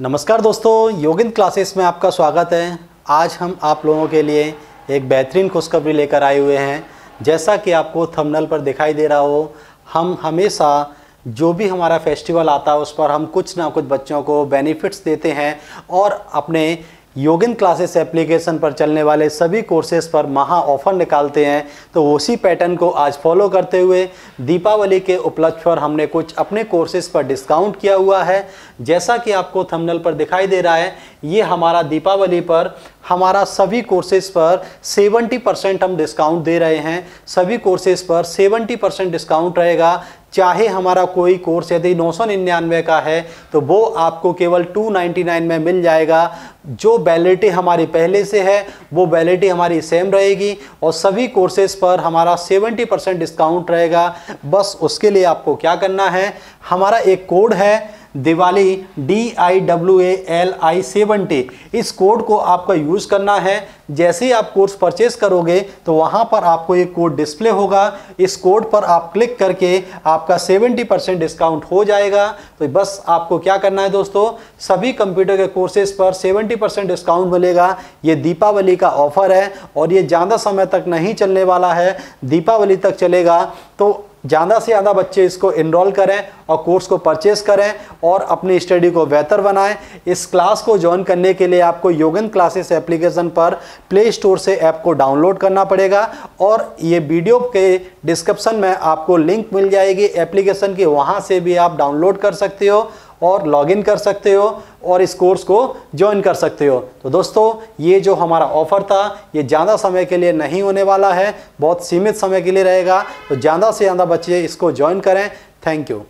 नमस्कार दोस्तों योगिंद क्लासेस में आपका स्वागत है। आज हम आप लोगों के लिए एक बेहतरीन खुशखबरी लेकर आए हुए हैं। जैसा कि आपको थंबनेल पर दिखाई दे रहा हो, हम हमेशा जो भी हमारा फेस्टिवल आता है, उस पर हम कुछ ना कुछ बच्चों को बेनिफिट्स देते हैं और अपने योगिन क्लासेस एप्लीकेशन पर चलने वाले सभी कोर्सेज पर महा ऑफ़र निकालते हैं। तो उसी पैटर्न को आज फॉलो करते हुए दीपावली के उपलक्ष्य पर हमने कुछ अपने कोर्सेज पर डिस्काउंट किया हुआ है। जैसा कि आपको थंबनेल पर दिखाई दे रहा है, ये हमारा दीपावली पर हमारा सभी कोर्सेज पर 70 परसेंट हम डिस्काउंट दे रहे हैं। सभी कोर्सेज पर 70 परसेंट डिस्काउंट रहेगा। चाहे हमारा कोई कोर्स यदि नौ सौ निन्यानवे का है तो वो आपको केवल 299 में मिल जाएगा। जो वैलिडिटी हमारी पहले से है, वो वैलिडिटी हमारी सेम रहेगी और सभी कोर्सेज पर हमारा 70 परसेंट डिस्काउंट रहेगा। बस उसके लिए आपको क्या करना है, हमारा एक कोड है Diwali D I W A L I seventy इस कोड को आपका यूज़ करना है। जैसे ही आप कोर्स परचेस करोगे तो वहाँ पर आपको एक कोड डिस्प्ले होगा। इस कोड पर आप क्लिक करके आपका 70 परसेंट डिस्काउंट हो जाएगा। तो बस आपको क्या करना है दोस्तों? सभी कंप्यूटर के कोर्सेज पर 70 परसेंट डिस्काउंट मिलेगा। ये दीपावली का ऑफ़र है और ये ज़्यादा समय तक नहीं चलने वाला है। दीपावली तक चलेगा। तो ज़्यादा से ज़्यादा बच्चे इसको इनरोल करें और कोर्स को परचेस करें और अपनी स्टडी को बेहतर बनाएँ। इस क्लास को ज्वाइन करने के लिए आपको योगन क्लासेस एप्लीकेशन पर प्ले स्टोर से ऐप को डाउनलोड करना पड़ेगा और ये वीडियो के डिस्क्रिप्शन में आपको लिंक मिल जाएगी। एप्लीकेशन की वहाँ से भी आप डाउनलोड कर सकते हो। और लॉगिन कर सकते हो और इस कोर्स को ज्वाइन कर सकते हो। तो दोस्तों, ये जो हमारा ऑफ़र था, ये ज़्यादा समय के लिए नहीं होने वाला है, बहुत सीमित समय के लिए रहेगा। तो ज़्यादा से ज़्यादा बच्चे इसको ज्वाइन करें। Thank you